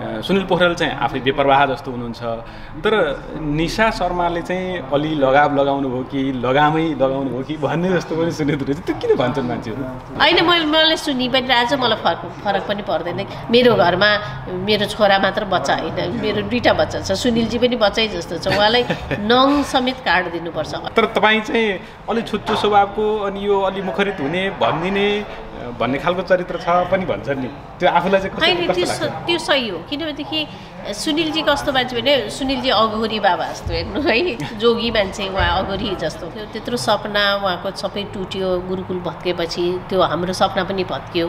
सुनिल पोखरेल चाहिँ आफै बेपरवाह जस्तो हुनुहुन्छ। तर निशा शर्माले चाहिँ अलि लगाव लगाउनु भयो कि लगामै लगाउनु भयो कि भन्ने जस्तो पनि सुनेको रहेछ। त्यो किन भन्छन् मान्छेहरू? होइन मैले मैले सुनि पनि आज मलाई फरक फरक पनि पर्दैन मेरो घरमा मेरो छोरा मात्र बच्चा होइन मेरो दुइटा बच्चा छ। सुनिलजी पनि बच्चै जस्तो छ। उहाँलाई नङ समेत काट दिनुपर्छ। तर तपाईँ चाहिँ अलिक छुच्चो स्वभावको अनि यो अलि मुखरित हुने भनिदिने भन्ने खालको चरित्र छ पनि भन्छन् नि। त्यो आफूलाई चाहिँ त्यो सही हो। किनभनेदेखि सुनिलजी कस्तो मान्छे भने सुनिलजी अघोरी बाबा जस्तो हेर्नु है जोगी मान्छे उहाँ अघोरी जस्तो थियो। त्यत्रो सपना उहाँको सबै टुट्यो गुरुकुल भत्केपछि त्यो हाम्रो सपना पनि भत्कियो।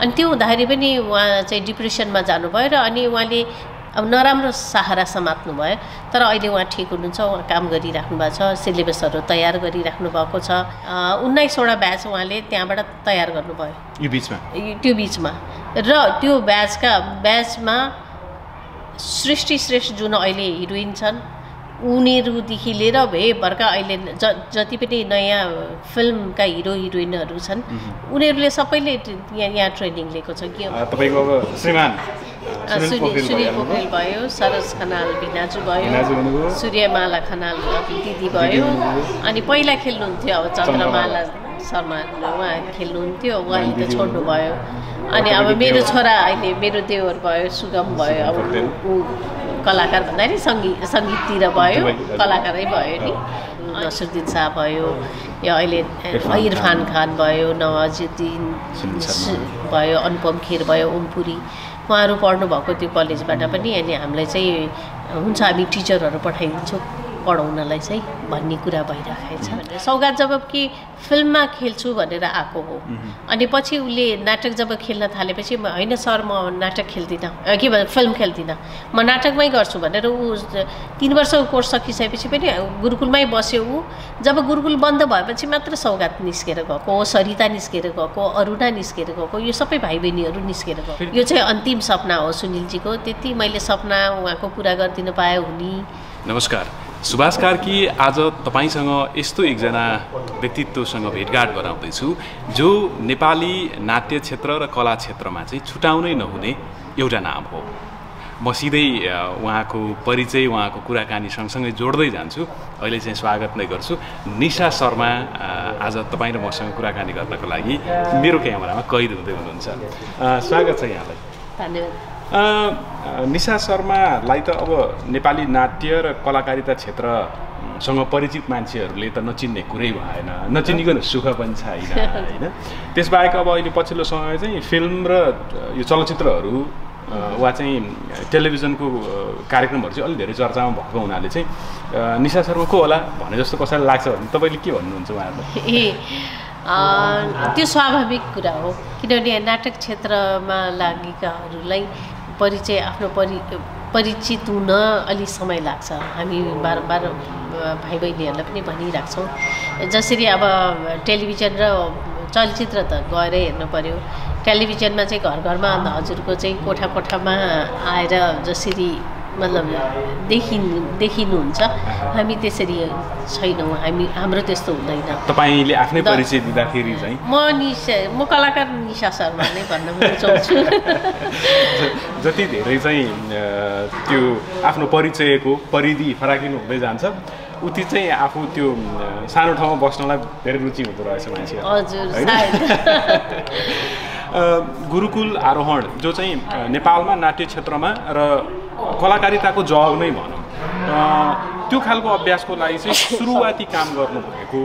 अनि त्यो हुँदाखेरि पनि उहाँ चाहिँ डिप्रेसनमा जानुभयो र अनि उहाँले अब नराम्रो सहारा समात्नु भयो। तर अहिले उहाँ ठिक हुनुहुन्छ उहाँ काम गरिराख्नु भएको छ सिलेबसहरू तयार गरिराख्नु भएको छ। उन्नाइसवटा ब्याच उहाँले त्यहाँबाट तयार गर्नुभयो। यो बिचमा? त्यो बिचमा। र त्यो ब्याचका ब्याचमा सृष्टि श्रेष्ठ जुन अहिले हिरोइन छन् उनीहरूदेखि लिएर भेभरका अहिले ज जति पनि नयाँ फिल्मका हिरो हिरोइनहरू छन् उनीहरूले सबैले यहाँ यहाँ ट्रेनिङ लिएको छ कि? तपाईँको श्रीमान सुनिल पोखरेल भयो सरोज खनाल भिनाजु। भयो सूर्यमाला खनाल दिदी भयो। अनि पहिला खेल्नुहुन्थ्यो अब चन्द्रमाला। शर्मा उहाँ खेल्नुहुन्थ्यो उहाँले त छोड्नुभयो अनि अब मेरो। छोरा अहिले मेरो देवर भयो सुगम भयो अब। ऊ कलाकार भन्दाखेरि सङ्गीत सङ्गीततिर भयो कलाकारै भयो नि नसरुद्दिन शाह भयो यो अहिले इरफान खान भयो नवाजुद्दिन भयो अनुपम खेर भयो ओमपुरी उहाँहरू पढ्नु भएको त्यो कलेजबाट पनि अनि हामीलाई चाहिँ हुन्छ हामी टिचरहरू पठाइदिन्छौँ। पढाउनलाई चाहिँ भन्ने कुरा भइरहेको छ भनेर सौगात जब कि फिल्ममा खेल्छु भनेर आएको हो। अनि पछि उसले नाटक जब खेल्न थालेपछि होइन सर म नाटक खेल्दिनँ के भन्छ फिल्म खेल्दिनँ। म नाटकमै गर्छु भनेर ऊ तिन वर्षको कोर्स सकिसकेपछि पनि गुरुकुलमै बस्यो ऊ। जब गुरुकुल बन्द भएपछि मात्र सौगात निस्केर गएको हो सरिता निस्केर गएको अरुणा निस्केर गएको यो सबै भाइ बहिनीहरू निस्केर गएको। यो चाहिँ अन्तिम सपना हो सुनिलजीको। त्यति मैले सपना उहाँको पुरा गरिदिनु पाएँ हुने। नमस्कार। सुभाष कार्की आज तपाईँसँग यस्तो एकजना व्यक्तित्वसँग भेटघाट गराउँदैछु जो नेपाली नाट्य क्षेत्र र कला क्षेत्रमा चाहिँ छुटाउनै नहुने एउटा नाम हो। म सिधै उहाँको परिचय उहाँको कुराकानी सँगसँगै जोड्दै जान्छु। अहिले चाहिँ स्वागत नै गर्छु। निशा शर्मा आज तपाईँ र मसँग कुराकानी गर्नको लागि मेरो क्यामेरामा कैद हुँदै हुनुहुन्छ। स्वागत छ यहाँलाई। धन्यवाद। निशा शर्मालाई त अब नेपाली नाट्य र कलाकारिता क्षेत्रसँग परिचित मान्छेहरूले त नचिन्ने कुरै भएन नचिनिकन सुख पनि छैन होइन? त्यसबाहेक अब अहिले पछिल्लो समय चाहिँ फिल्म र यो चलचित्रहरू वा चाहिँ टेलिभिजनको कार्यक्रमहरू चाहिँ अलिक धेरै चर्चामा भएको हुनाले चाहिँ निशा शर्मा को होला भने जस्तो कसैलाई लाग्छ भने तपाईँले के भन्नुहुन्छ उहाँहरूलाई ए त्यो स्वाभाविक कुरा हो किनभने नाटक क्षेत्रमा लागेकाहरूलाई परिचय आफ्नो परि परिचित हुन अलिक समय लाग्छ। हामी बारम्बार अँ, भाइ बहिनीहरूलाई पनि भनिरहेको छौँ जसरी अब टेलिभिजन र चलचित्र त गएरै हेर्नु पऱ्यो टेलिभिजनमा चाहिँ घर घरमा हजुरको चाहिँ कोठा कोठामा आएर जसरी मतलब देखिन् देखिनुहुन्छ। हामी त्यसरी छैनौँ हामी हाम्रो त्यस्तो हुँदैन। तपाईँले आफ्नै परिचय दिँदाखेरि चाहिँ? म निशा म कलाकार निशा शर्मा नै भन्न रुचाउँछु जति धेरै चाहिँ त्यो आफ्नो परिचयको परिधि फराकिनु हुँदै जान्छ उति चाहिँ आफू त्यो सानो ठाउँमा बस्नलाई धेरै रुचि हुँदो रहेछ मान्छे हजुर गुरुकुल आरोहण जो चाहिँ नेपालमा नाट्य क्षेत्रमा र कलाकारिताको जग नै भनौँ। त्यो खालको अभ्यासको लागि चाहिँ सुरुवाती काम गर्नुभएको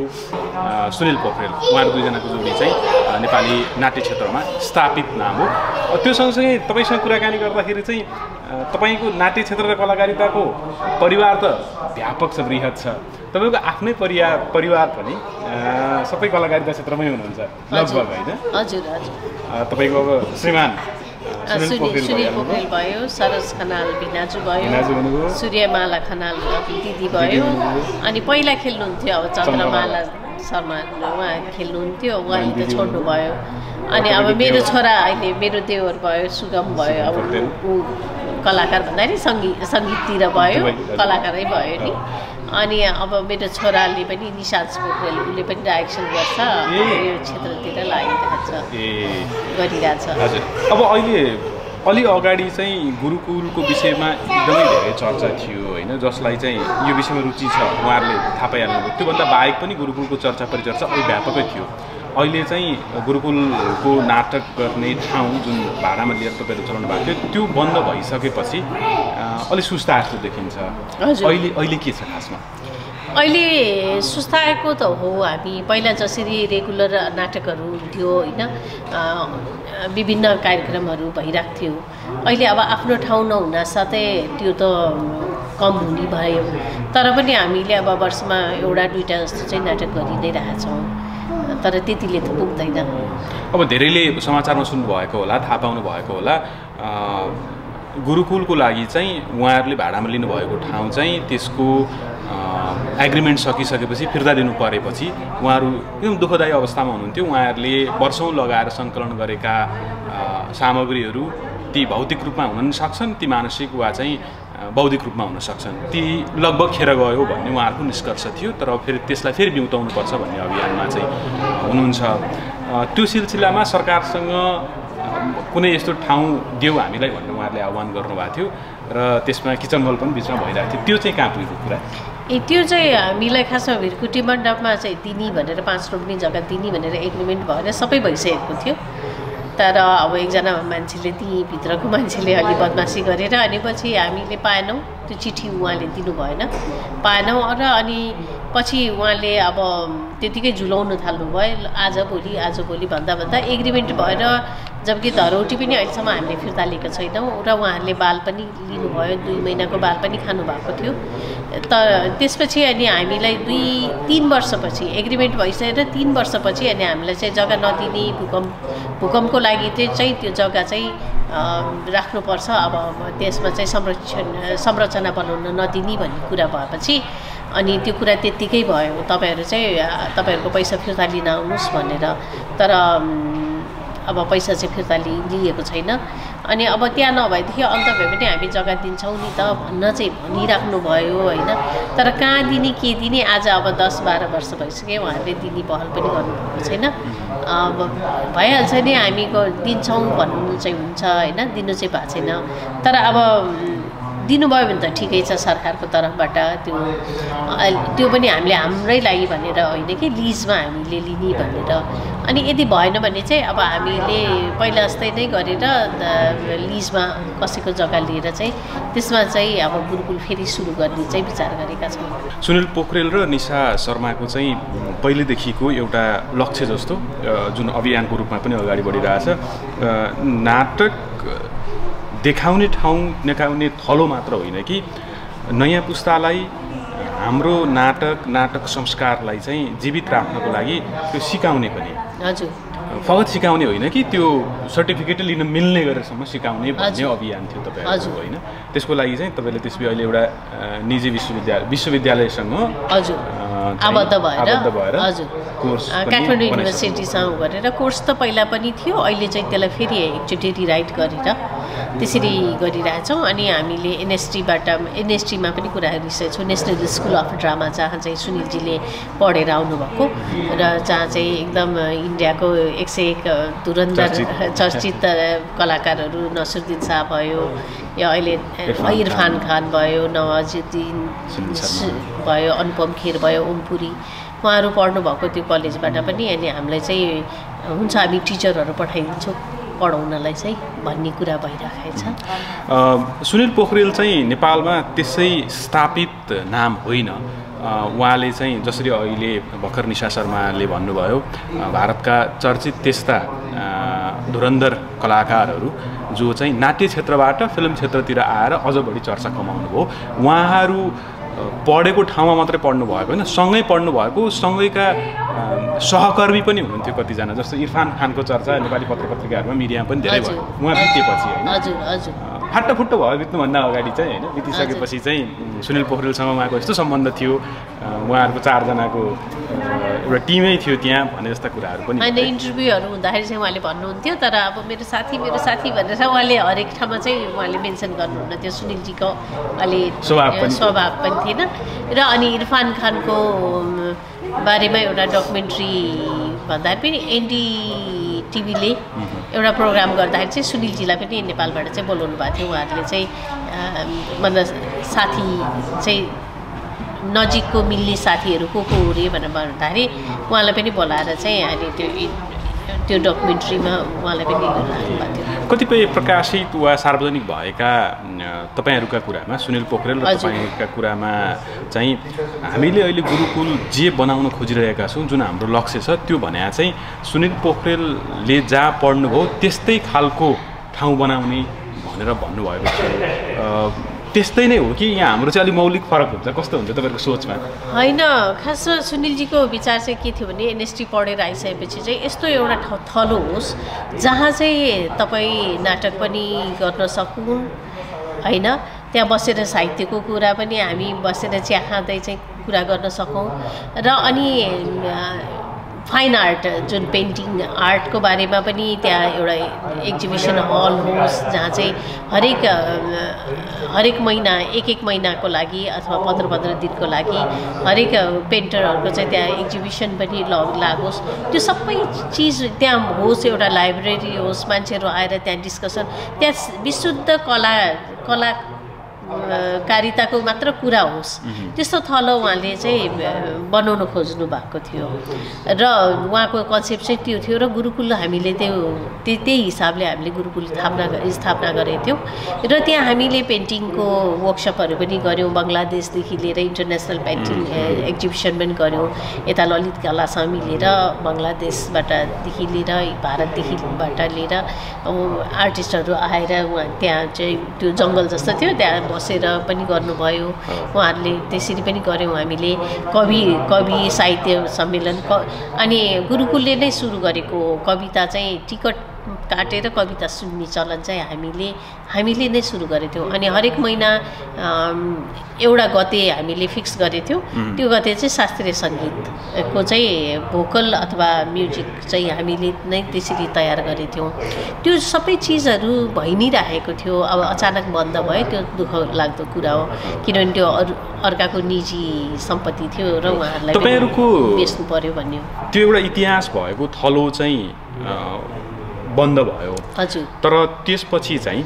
अ, सुनिल पोखरेल उहाँहरू दुईजनाको जोडी चाहिँ नेपाली नाट्य क्षेत्रमा स्थापित नाम हो। त्यो सँगसँगै तपाईँसँग कुराकानी गर्दाखेरि चाहिँ तपाईँको नाट्य क्षेत्र र कलाकारिताको परिवार त व्यापक छ वृहत छ। तपाईँको आफ्नै परिवार परिवार पनि सबै कलाकारिता क्षेत्रमै हुनुहुन्छ। लगभग होइन? हजुर तपाईँको अब श्रीमान सुनिल पोखरेल भयो सरोज खनाल भिनाजु। भयो सूर्यमाला खनाल दिदी भयो। अनि पहिला खेल्नुहुन्थ्यो अब चन्द्रमाला शर्मा उहाँ खेल्नुहुन्थ्यो उहाँले त छोड्नुभयो अनि अब मेरो। छोरा अहिले मेरो देवर भयो सुगम भयो अब। ऊ कलाकार भन्दाखेरि सङ्गीत सङ्गीततिर भयो। कलाकारै भयो नि अनि अब मेरो छोराले पनि निशान्त पोखरेल उसले पनि डाइरेक्सन गर्छ। यो क्षेत्रतिर लागिरहेछ गरिरहेछ हजुर। अब अहिले अलि अगाडि चाहिँ गुरुकुलको विषयमा एकदमै धेरै चर्चा थियो होइन? जसलाई चाहिँ यो विषयमा रुचि छ उहाँहरूले थाहा पाइहाल्नुभयो। त्योभन्दा बाहेक पनि गुरुकुलको चर्चा परिचर्चा अलि व्यापकै थियो। अहिले चाहिँ गुरुकुलको नाटक गर्ने ठाउँ जुन भाडामा लिएर तपाईँहरू चलाउनु भएको थियो त्यो बन्द भइसकेपछि अलिक सुस्ता जस्तो देखिन्छ। अहिले अहिले के छ खासमा? अहिले सुस्ताएको त हो हामी। पहिला जसरी रेगुलर नाटकहरू हुन्थ्यो होइन विभिन्न कार्यक्रमहरू भइरहेको थियो अहिले अब आफ्नो ठाउँ नहुन साथै त्यो त कम हुने भयो। तर पनि हामीले अब वर्षमा एउटा दुइटा जस्तो चाहिँ नाटक गरि नै रहेछौँ तर त्यतिले त पुग्दैन। अब धेरैले समाचारमा सुन्नुभएको होला थाहा पाउनु भएको होला गुरुकुलको लागि चाहिँ उहाँहरूले भाडामा लिनुभएको ठाउँ चाहिँ त्यसको एग्रिमेन्ट सकिसकेपछि फिर्ता दिनु परेपछि उहाँहरू एकदम दुःखदायी अवस्थामा हुनुहुन्थ्यो। उहाँहरूले वर्षौँ लगाएर सङ्कलन गरेका सामग्रीहरू ती भौतिक रूपमा हुन पनि सक्छन्। ती मानसिक वा चाहिँ बौद्धिक रूपमा हुन सक्छन्। ती लगभग खेर गयो भन्ने उहाँहरूको निष्कर्ष थियो तर फेरि त्यसलाई फेरि बिउताउनुपर्छ भन्ने अभियानमा चाहिँ हुनुहुन्छ। त्यो सिलसिलामा सरकारसँग कुनै यस्तो ठाउँ देऊ हामीलाई भन्ने उहाँहरूले आह्वान गर्नुभएको थियो र त्यसमा किचन मल पनि बिचमा भइरहेको थियो। त्यो चाहिँ कहाँ पुगेको कुरा? ए त्यो चाहिँ हामीलाई खासमा भिरकुटी मण्डपमा चाहिँ दिने भनेर पाँच रोप्ने जग्गा दिने भनेर एग्रिमेन्ट भएर सबै भइसकेको थियो। तर अब एकजना मान्छेले त्यहीँ भित्रको मान्छेले अलि बदमासी गरेर अनि पछि हामीले पाएनौँ। त्यो चिठी उहाँले दिनु भएन पाएनौँ र अनि पछि उहाँले अब त्यतिकै झुलाउनु थाल्नुभयो। आज भोलि आज भोलि भन्दा भन्दा एग्रिमेन्ट भएर जबकि धरौटी पनि अहिलेसम्म हामीले फिर्ता लिएको छैनौँ र उहाँहरूले बाल पनि लिनुभयो दुई महिनाको बाल पनि खानुभएको थियो। त त्यसपछि अनि हामीलाई दुई तिन वर्षपछि एग्रिमेन्ट भइसकेर तिन वर्षपछि अनि हामीलाई चाहिँ जग्गा नदिने भूकम्प भूकम्पको लागि चाहिँ त्यो जग्गा चाहिँ राख्नुपर्छ। अब त्यसमा चाहिँ संरक्षण संरचना बनाउन नदिने भन्ने कुरा भएपछि अनि त्यो कुरा त्यत्तिकै भयो। तपाईँहरू चाहिँ तपाईँहरूको पैसा फिर्ता लिन आउनुहोस् भनेर। तर अब पैसा चाहिँ फिर्ता लि लिएको छैन। अनि अब त्यहाँ नभएदेखि अन्त भए पनि हामी जग्गा दिन्छौँ नि त भन्न चाहिँ भनिराख्नु भयो होइन। तर कहाँ दिने के दिने आज अब दस बाह्र वर्ष भइसक्यो उहाँहरूले दिने पहल पनि गर्नुभएको छैन। अब भइहाल्छ नि हामी दिन्छौँ भन्नु चाहिँ हुन्छ होइन। दिनु चाहिँ भएको छैन। तर अब दिनुभयो भने त ठिकै छ सरकारको तर्फबाट। त्यो त्यो पनि हामीले हाम्रै लागि भनेर होइन कि लिजमा हामीले लिने भनेर। अनि यदि भएन भने चाहिँ अब हामीले पहिला जस्तै नै गरेर लिजमा कसैको जग्गा लिएर चाहिँ त्यसमा चाहिँ अब गुरुकुल फेरि सुरु गर्ने चाहिँ विचार गरेका छौँ। सुनिल पोखरेल र निशा शर्माको चाहिँ पहिलेदेखिको एउटा लक्ष्य जस्तो जुन अभियानको रूपमा पनि अगाडि बढिरहेछ। नाटक देखाउने ठाउँ देखाउने थलो मात्र होइन कि नयाँ पुस्तालाई हाम्रो नाटक नाटक संस्कारलाई चाहिँ जीवित राख्नको लागि त्यो सिकाउने पनि हजुर फगत सिकाउने होइन कि त्यो सर्टिफिकेट लिन मिल्ने गरेरसम्म सिकाउने भन्ने। अभियान थियो तपाईँहरूको। होइन त्यसको लागि चाहिँ तपाईँले त्यसपछि अहिले एउटा निजी विश्वविद्यालय विश्वविद्यालयसँग आबद्ध भएर काठमाडौँ। युनिभर्सिटीसँग गरेर कोर्स त पहिला पनि थियो अहिले चाहिँ त्यसलाई फेरि एकचोटि रिराइट गरेर त्यसरी गरिरहेछौँ अनि हामीले एनएसटीबाट एनएसटीमा पनि कुरा गरिसकेको छौँ। नेसनल स्कुल अफ ड्रामा जहाँ चाहिँ सुनिलजीले पढेर आउनुभएको र जहाँ चाहिँ एकदम इन्डियाको एक सय एक धुरन्धर चर्चित। कलाकारहरू नसरुद्दिन शाह भयो या अहिले इरफान खान। भयो नवाजुद्दिन भयो अनुपम खेर भयो ओमपुरी। उहाँहरू पढ्नुभएको त्यो कलेजबाट पनि अनि हामीलाई चाहिँ हुन्छ हामी टिचरहरू पठाइदिन्छौँ। पढाउनलाई चाहिँ भन्ने कुरा भइरहेको छ। सुनिल पोखरेल चाहिँ नेपालमा त्यसै स्थापित नाम होइन। उहाँले चाहिँ जसरी अहिले भर्खर निशा शर्माले भन्नुभयो भारतका चर्चित त्यस्ता धुरन्धर कलाकारहरू जो चाहिँ नाट्य क्षेत्रबाट फिल्म क्षेत्रतिर आएर अझ बढी चर्चा कमाउनु भयो उहाँहरू पढेको ठाउँमा मात्रै पढ्नु भएको होइन सँगै पढ्नु भएको सँगैका सहकर्मी पनि हुनुहुन्थ्यो कतिजना जस्तो इरफान खानको चर्चा नेपाली पत्र पत्रिकाहरूमा मिडियामा पनि धेरै भयो। उहाँ बितेपछि होइन। फाटाफुट्टो भयो बित्नुभन्दा अगाडि चाहिँ होइन बितिसकेपछि चाहिँ सुनिल पोखरेलसँग उहाँको यस्तो सम्बन्ध थियो उहाँहरूको चारजनाको एउटा टिमै थियो त्यहाँ भने जस्ता कुराहरू पनि होइन। इन्टरभ्यूहरू हुँदाखेरि चाहिँ उहाँले भन्नुहुन्थ्यो तर अब मेरो साथी मेरो साथी भनेर उहाँले हरेक ठाउँमा चाहिँ उहाँले मेन्सन गर्नुहुन्न त्यो सुनिलजीको अलि स्वभाव पनि थियो। स्वभाव पनि थिएन र अनि इरफान खानको बारेमा एउटा डकुमेन्ट्री भन्दाखेरि पनि एनडी टिभीले एउटा प्रोग्राम गर्दाखेरि चाहिँ सुनिलजीलाई पनि नेपालबाट चाहिँ बोलाउनु भएको थियो। उहाँहरूले चाहिँ मतलब साथी चाहिँ नजिकको मिल्ने साथीहरू को को अरे भनेर भन्दाखेरि उहाँलाई पनि बोलाएर चाहिँ अनि त्यो त्यो डकुमेन्ट्रीमा उहाँलाई पनि राख्नु भएको थियो कतिपय प्रकाशित वा सार्वजनिक भएका तपाईँहरूका कुरामा सुनिल पोखरेल र। तपाईँका कुरामा चाहिँ हामीले अहिले गुरुकुल जे बनाउन खोजिरहेका छौँ जुन हाम्रो लक्ष्य छ त्यो भने चाहिँ सुनिल पोखरेलले जहाँ पढ्नुभयो त्यस्तै खालको ठाउँ बनाउने भनेर भन्नुभएको थियो त्यस्तै नै हो कि यहाँ हाम्रो चाहिँ अलिक मौलिक फरक हुन्छ। कस्तो हुन्छ तपाईँहरूको सोचमा? होइन खासमा सुनिलजीको विचार चाहिँ के थियो भने एनएसटी पढेर आइसकेपछि चाहिँ यस्तो एउटा थलो होस् जहाँ चाहिँ तपाईँ नाटक पनि गर्न सकुन् होइन? त्यहाँ बसेर साहित्यको कुरा पनि हामी बसेर चिया खाँदै चाहिँ कुरा गर्न सकौँ। र अनि फाइन आर्ट जुन पेन्टिङ आर्टको बारेमा पनि त्यहाँ एउटा एक्जिबिसन हल होस् जहाँ चाहिँ हरेक हरेक महिना एक एक महिनाको लागि अथवा पन्ध्र पन्ध्र दिनको लागि हरेक पेन्टरहरूको चाहिँ त्यहाँ एक्जिबिसन पनि ल लागोस्। त्यो सबै चिज त्यहाँ होस् एउटा लाइब्रेरी होस् मान्छेहरू आएर त्यहाँ डिस्कसन त्यहाँ विशुद्ध कला कला कारिताको मात्र कुरा होस्। त्यस्तो थलो उहाँले चाहिँ बनाउन खोज्नु भएको थियो। र उहाँको कन्सेप्ट चाहिँ त्यो थियो र गुरुकुल हामीले त्यो त्यही त्यही हिसाबले हामीले गुरुकुल स्थापना स्थापना गरेको थियौँ। र त्यहाँ हामीले पेन्टिङको वर्कसपहरू पनि गऱ्यौँ। बङ्गलादेशदेखि लिएर इन्टरनेसनल पेन्टिङ एक्जिबिसन पनि गऱ्यौँ। यता ललित कलासँग मिलेर बङ्गलादेशबाटदेखि लिएर भारतदेखिबाट लिएर आर्टिस्टहरू आएर उहाँ त्यहाँ चाहिँ त्यो जङ्गल जस्तो थियो। त्यहाँ बसेर पनि गर्नुभयो। उहाँहरूले त्यसरी पनि गऱ्यौँ हामीले। कवि कवि साहित्य सम्मेलन क अनि गुरुकुलले नै सुरु गरेको कविता चाहिँ टिकट काटेर कविता सुन्ने चलन चाहिँ हामीले हामीले नै सुरु गरेको थियौँ अनि हरेक महिना एउटा गते हामीले फिक्स गरेको थियौँ त्यो गते चाहिँ शास्त्रीय सङ्गीतको चाहिँ भोकल अथवा म्युजिक चाहिँ हामीले नै त्यसरी तयार गरेको थियौँ त्यो सबै चिजहरू भइ नै राखेको थियो। अब अचानक बन्द भयो त्यो दुःख लाग्दो कुरा हो। किनभने त्यो अरू अर्काको निजी सम्पत्ति थियो र उहाँहरूलाई बेच्नु पर्यो भन्ने हो त्यो एउटा इतिहास भएको थलो चाहिँ बन्द भयो। हजुर। तर त्यसपछि चाहिँ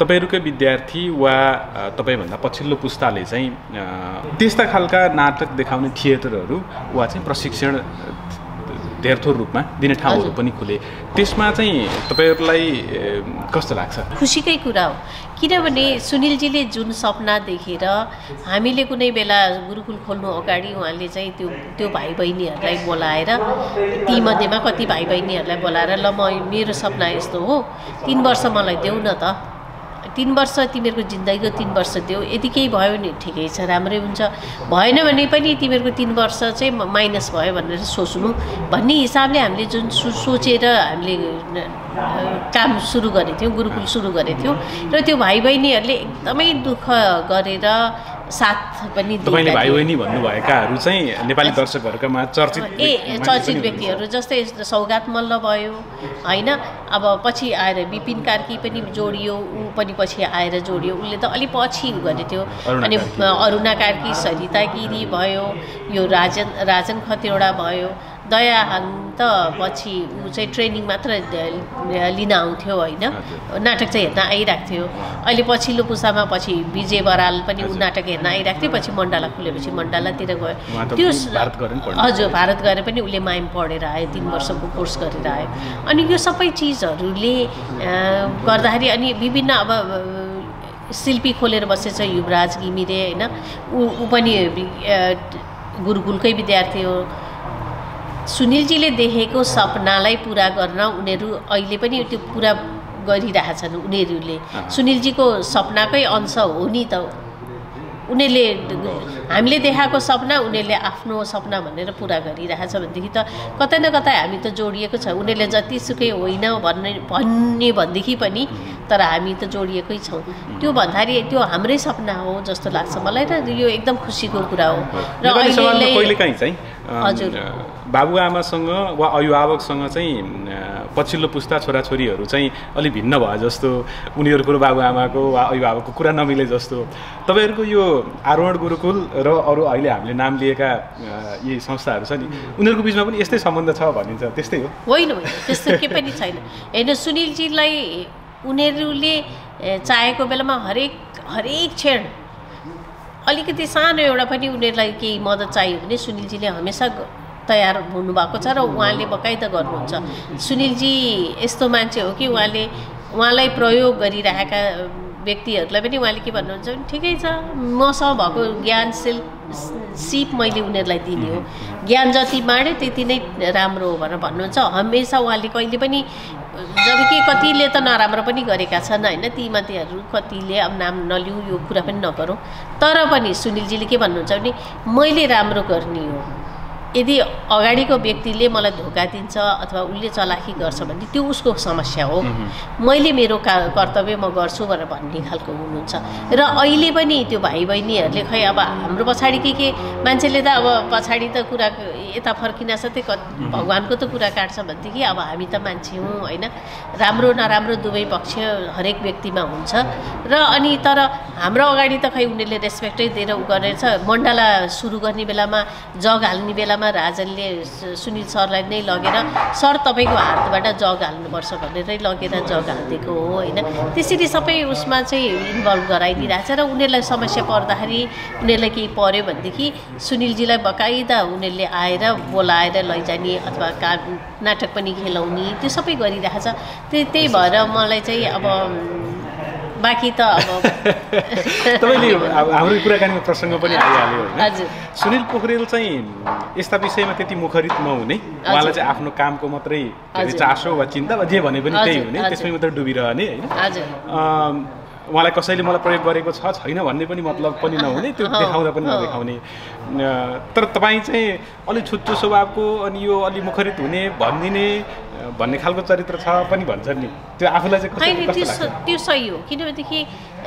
तपाईँहरूकै विद्यार्थी वा तपाईँभन्दा पछिल्लो पुस्ताले चाहिँ त्यस्ता खालका नाटक देखाउने थिएटरहरू वा चाहिँ प्रशिक्षण धेर थोर रूपमा दिने ठाउँहरू। पनि खुले। त्यसमा चाहिँ तपाईँहरूलाई कस्तो लाग्छ? खुसीकै कुरा हो। किनभने सुनिलजीले जुन सपना देखेर हामीले कुनै बेला गुरुकुल खोल्नु अगाडि उहाँले चाहिँ त्यो त्यो भाइ बहिनीहरूलाई बोलाएर तीमध्येमा कति भाइ बहिनीहरूलाई बोलाएर ल म मेरो सपना यस्तो हो। तिन वर्ष मलाई देऊ न त। तिन वर्ष तिमीहरूको जिन्दगीको तिन वर्ष देऊ यदि केही भयो भने ठिकै छ राम्रै हुन्छ। भएन भने पनि तिमीहरूको तिन वर्ष चाहिँ माइनस भयो भनेर सोच्नु। भन्ने हिसाबले हामीले जुन सोचेर हामीले काम सुरु गरेको थियौँ गुरुकुल सुरु गरेको थियौँ र त्यो भाइ बहिनीहरूले एकदमै दुःख गरेर साथ पनि तपाईँले भाइ। बहिनी भन्नुभएकाहरू चाहिँ नेपाली दर्शकहरूका माझ चर्चित ए चर्चित व्यक्तिहरू जस्तै सौगात मल्ल भयो होइन? अब पछि आएर विपिन कार्की पनि जोडियो ऊ पनि पछि आएर जोडियो। उसले त अलिक पछि गरेको थियो अनि। अरुणा कार्की सरिता गिरी भयो यो राजन राजन खतिवडा भयो। दयाहाङ त पछि ऊ चाहिँ ट्रेनिङ मात्र लिन आउँथ्यो होइन। नाटक चाहिँ हेर्न आइरहेको थियो अहिले पछिल्लो पुस्तामा पछि विजय बराल पनि ऊ। नाटक हेर्न आइरहेको थियो पछि मण्डला खुलेपछि मण्डलातिर गयो। त्यो हजुर भारत गएर पनि उसले माइम पढेर आयो। तिन वर्षको कोर्स गरेर आयो। अनि यो सबै चिजहरूले गर्दाखेरि अनि विभिन्न अब शिल्पी खोलेर बसेछ युवराज घिमिरे होइन। ऊ ऊ पनि गुरुकुलकै विद्यार्थी हो। सुनिलजीले देखेको सपनालाई पुरा गर्न उनीहरू अहिले पनि त्यो पुरा गरिरहेछन् उनीहरूले। सुनिलजीको सपनाकै अंश हो नि त। उनीहरूले हामीले देखाएको सपना उनीहरूले आफ्नो सपना भनेर पुरा गरिरहेछ भनेदेखि त कतै न कतै हामी त जोडिएको छ। उनीहरूले जतिसुकै होइन भन्ने भन्ने भनेदेखि पनि तर हामी त जोडिएकै छौँ। त्यो भन्दाखेरि त्यो हाम्रै सपना हो जस्तो लाग्छ। मलाई र यो एकदम खुसीको कुरा हो। र अहिले बाबुआमासँग वा अभिभावकसँग चाहिँ पछिल्लो पुस्ता छोराछोरीहरू चाहिँ अलिक भिन्न भए जस्तो उनीहरूको र बाबुआमाको वा अभिभावकको कुरा नमिले जस्तो। तपाईँहरूको यो आरोहण गुरुकुल र अरू अहिले हामीले नाम लिएका यी संस्थाहरू छ नि उनीहरूको बिचमा पनि यस्तै सम्बन्ध छ भनिन्छ त्यस्तै हो? होइन होइन त्यस्तो के पनि छैन। हेर्नु सुनिलजीलाई उनीहरूले चाहेको बेलामा हरेक हरेक क्षण अलिकति सानो एउटा पनि उनीहरूलाई केही मद्दत चाहियो भने सुनिलजीले हमेसा तयार हुनुभएको छ र उहाँले बकाइदा गर्नुहुन्छ। सुनिलजी यस्तो मान्छे हो कि उहाँले उहाँलाई प्रयोग गरिरहेका व्यक्तिहरूलाई पनि उहाँले के भन्नुहुन्छ भने ठिकै छ मसँग भएको ज्ञान सिल सिप मैले उनीहरूलाई दिने हो। ज्ञान जति बाँड्यो त्यति नै राम्रो हो भनेर भन्नुहुन्छ। हमेसा उहाँले कहिले पनि जब कि कतिले त नराम्रो पनि गरेका छन् होइन तीमध्येहरू कतिले अब नाम नलिउँ यो कुरा पनि नगरौँ। तर पनि सुनिलजीले के भन्नुहुन्छ भने मैले राम्रो गर्ने हो। यदि अगाडिको व्यक्तिले मलाई धोका दिन्छ अथवा उसले चलाखी गर्छ भने त्यो उसको समस्या हो। मैले मेरो का कर्तव्य म गर्छु भनेर भन्ने खालको हुनुहुन्छ। र अहिले पनि त्यो भाइ बहिनीहरूले खै अब हाम्रो पछाडि के के मान्छेले त अब पछाडि त कुरा यता फर्किन साथै क भगवान्को त कुरा काट्छ भनेदेखि अब हामी त मान्छे हौँ होइन? राम्रो नराम्रो दुवै पक्ष हरेक व्यक्तिमा हुन्छ। र अनि तर हाम्रो अगाडि त खै उनीहरूले रेस्पेक्टै दिएर उ गरेछ। मण्डला सुरु गर्ने बेलामा जग हाल्ने बेलामा राजनले सु- सुनिल सरलाई नै लगेर सर तपाईँको हातबाट जग हाल्नुपर्छ भनेरै लगेर जग हालिदिएको हो होइन? त्यसरी सबै उसमा चाहिँ इन्भल्भ गराइदिइरहेछ र उनीहरूलाई समस्या पर्दाखेरि उनीहरूलाई केही पर्यो भनेदेखि सुनिलजीलाई बकाइदा उनीहरूले आएर बोलाएर लैजाने अथवा काम नाटक पनि खेलाउने त्यो सबै गरिरहेछ। त्यही त्यही भएर मलाई चाहिँ अब बाँकी त अब तपाईँले हाम्रो कुराकानीको प्रसङ्ग पनि आइहाल्यो होइन। सुनिल पोखरेल चाहिँ यस्ता विषयमा त्यति मुखरित नहुने। उहाँलाई चाहिँ आफ्नो कामको मात्रै। चासो वा चिन्ता वा जे भने पनि त्यही हुने। त्यसमै मात्रै डुबिरहने होइन। उहाँलाई कसैले मलाई प्रयोग गरेको छ छैन भन्ने पनि मतलब पनि नहुने त्यो देखाउँदा पनि। नदेखाउने। तर तपाईँ चाहिँ अलिक छुच्चो स्वभावको अनि यो अलि मुखरित हुने भनिदिने भन्ने खालको चरित्र छ पनि भन्छ नि। त्यो आफूलाई चाहिँ त्यो सही हो। किनभनेदेखि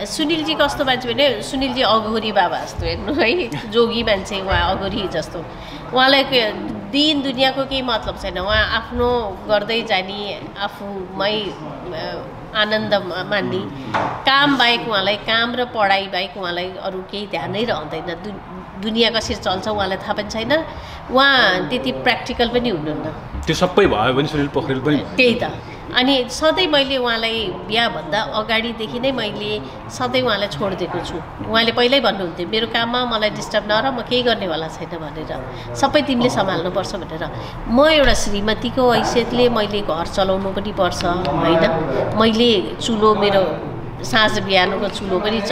सुनिलजी कस्तो मान्छे भने सुनिलजी अघोरी बाबा जस्तो हेर्नु है जोगी मान्छे उहाँ अघोरी जस्तो। उहाँलाई दिन दुनियाँको केही मतलब छैन। उहाँ आफ्नो गर्दै जाने आफूमै आनन्द मान्ने। काम बाहेक उहाँलाई काम र पढाइ बाहेक उहाँलाई अरू केही ध्यानै रहँदैन। दु दुनियाँ कसरी चल्छ उहाँलाई थाहा पनि छैन। उहाँ त्यति प्र्याक्टिकल पनि हुनुहुन्न। त्यो सबै भयो भने सुनिल पोखरेल पनि। त्यही त। अनि सधैँ मैले उहाँलाई बिहाभन्दा अगाडिदेखि नै मैले सधैँ उहाँलाई छोडिदिएको छु। उहाँले पहिल्यै भन्नुहुन्थ्यो मेरो काममा मलाई डिस्टर्ब नर म केही गर्नेवाला छैन भनेर। सबै तिमीले सम्हाल्नुपर्छ भनेर। म एउटा श्रीमतीको हैसियतले मैले घर चलाउनु पनि पर्छ होइन? मैले चुलो मेरो साँझ बिहानको चुलो पनि च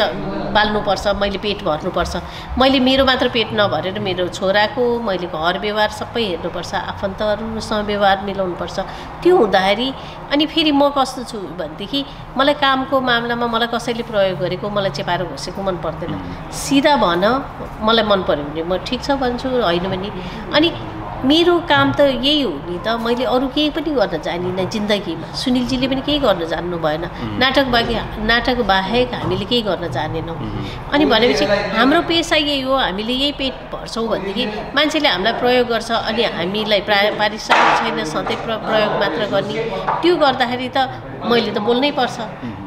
बाल्नुपर्छ मैले पेट भर्नुपर्छ। मैले मेरो मात्र पेट नभरेर मेरो छोराको मैले घर व्यवहार सबै हेर्नुपर्छ आफन्तहरूसँग व्यवहार मिलाउनुपर्छ। त्यो हुँदाखेरि अनि फेरि म कस्तो छु भनेदेखि मलाई कामको मामलामा मलाई कसैले प्रयोग गरेको मलाई चेपाएर घोसेको मन पर्दैन। सिधा भन मलाई मन पऱ्यो भने म ठिक छ भन्छु होइन भने। अनि मेरो काम त यही हो नि त। मैले अरू केही पनि गर्न जानिनँ जिन्दगीमा। सुनिलजीले पनि केही गर्न जान्नु भएन। नाटक बाहेक नाटक बाहेक हामीले केही गर्न जानेनौँ। अनि भनेपछि हाम्रो पेसा यही हो। हामीले यही पेट भर्छौँ भनेदेखि मान्छेले हामीलाई प्रयोग गर्छ अनि हामीलाई प्रा पारिश्रमिक छैन सधैँ प्र प्रयोग मात्र गर्ने। त्यो गर्दाखेरि त मैले त बोल्नै पर्छ।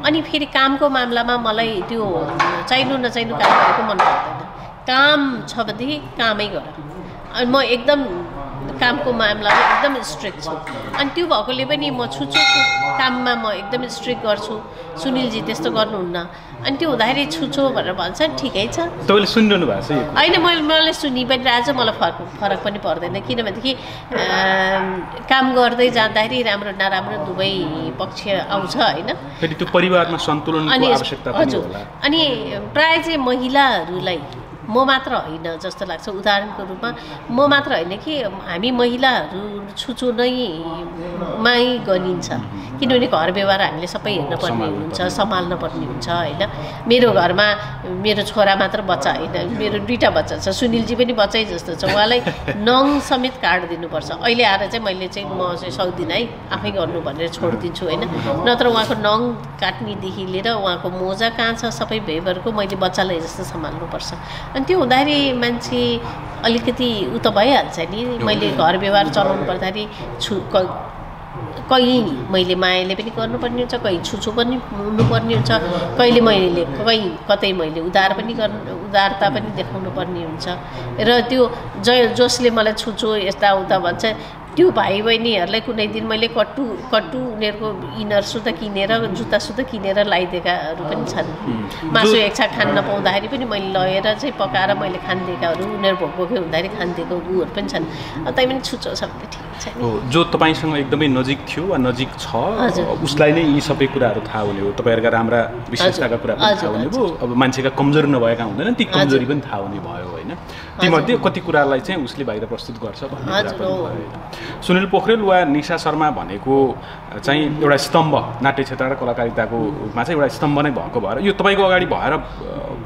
अनि फेरि कामको मामलामा मलाई त्यो चाहिनु नचाहिनु काम गरेको मन पर्दैन। काम छ भनेदेखि कामै गर। अनि म एकदम कामको मामलामा एकदम स्ट्रिक्ट छु अनि त्यो भएकोले पनि म छुछु छु काममा म एकदम स्ट्रिक्ट गर्छु। सुनिलजी त्यस्तो गर्नुहुन्न। अनि त्यो हुँदाखेरि छुछु भनेर भन्छ ठिकै छ। तपाईँले सुनिरहनु भएको छ? होइन मैले मलाई सुनि पनि रहेछ मलाई फरक फरक पनि पर्दैन। किनभनेदेखि काम गर्दै जाँदाखेरि राम्रो नराम्रो दुवै पक्ष आउँछ होइन। अनि हजुर। अनि प्रायः चाहिँ महिलाहरूलाई म मात्र होइन जस्तो लाग्छ। उदाहरणको रूपमा म मात्र होइन कि हामी महिलाहरू छुचो नै मै गनिन्छ। किनभने घर व्यवहार हामीले सबै हेर्न पर्ने हुन्छ। सम्हाल्न पर्ने हुन्छ होइन? मेरो घरमा मेरो छोरा मात्र बच्चा होइन मेरो दुइटा बच्चा छ सुनिलजी पनि बच्चै जस्तो छ। उहाँलाई नङ समेत काटिदिनुपर्छ अहिले आएर चाहिँ मैले चाहिँ म चाहिँ सक्दिनँ है आफै गर्नु भनेर छोडिदिन्छु होइन? नत्र उहाँको नङ काट्नेदेखि लिएर उहाँको मोजा कहाँ छ सबै भेबरको मैले बच्चालाई जस्तो सम्हाल्नुपर्छ। अनि त्यो हुँदाखेरि मान्छे अलिकति उ त भइहाल्छ नि। मैले घर व्यवहार चलाउनु पर्दाखेरि छु क- कहीँ मैले मायाले पनि गर्नुपर्ने हुन्छ कहीँ छुछु पनि हुनुपर्ने हुन्छ कहिले मैले कहीँ कतै मैले उदार पनि गर्नु उदारता पनि देखाउनु पर्ने हुन्छ। र त्यो ज जसले मलाई छुचो यता उता भन्छ त्यो भाइ बहिनीहरूलाई कुनै दिन मैले कट्टु कट्टु उनीहरूको इनर किनेर जुत्ता किनेर लगाइदिएकाहरू पनि छन्। मासु एक छाक खान नपाउँदाखेरि पनि मैले लगेर चाहिँ पकाएर मैले खानिदिएकाहरू उनीहरू भोक भोकै हुँदाखेरि खानिदिएको उहरू पनि छन्। तै पनि छुचो छ भने ठिक छ जो तपाईँसँग एकदमै नजिक थियो वा नजिक छ। उसलाई नै यी सबै कुराहरू थाहा हुने हो। तपाईँहरूका राम्रा विशेषताका कुराहरू थाहा हुने भयो। अब मान्छेका कमजोरी नभएका हुँदैन ती कमजोरी पनि थाहा हुने भयो होइन? तीमध्ये कति कुरालाई चाहिँ उसले बाहिर प्रस्तुत गर्छ भन्ने सुनिल पोखरेल वा निशा शर्मा भनेको चाहिँ एउटा स्तम्भ नाट्य क्षेत्र र कलाकारिताको रूपमा चाहिँ एउटा स्तम्भ नै भएको भएर यो तपाईँको अगाडि भएर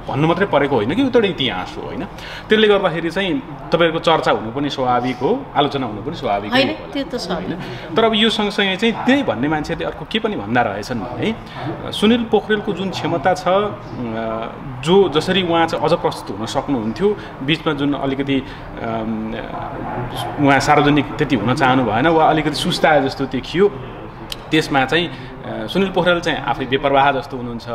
भन्नु मात्रै परेको होइन कि यो त एउटा इतिहास हो होइन? त्यसले गर्दाखेरि चाहिँ तपाईँहरूको चर्चा हुनु पनि स्वाभाविक हो आलोचना हुनु पनि स्वाभाविक होइन होला। त्यो त छ। होइन? तर अब यो सँगसँगै चाहिँ त्यही भन्ने मान्छेहरूले अर्को के पनि भन्दा रहेछन् भने सुनिल पोखरेलको जुन क्षमता छ जो जसरी उहाँ चाहिँ अझ प्रस्तुत हुन सक्नुहुन्थ्यो बिचमा जुन अलिकति उहाँ सार्वजनिक त्यति हुन चाहनु भएन वा अलिकति सुस्ता जस्तो देखियो त्यसमा चाहिँ सुनिल पोखरेल चाहिँ आफै बेपरवाह जस्तो हुनुहुन्छ।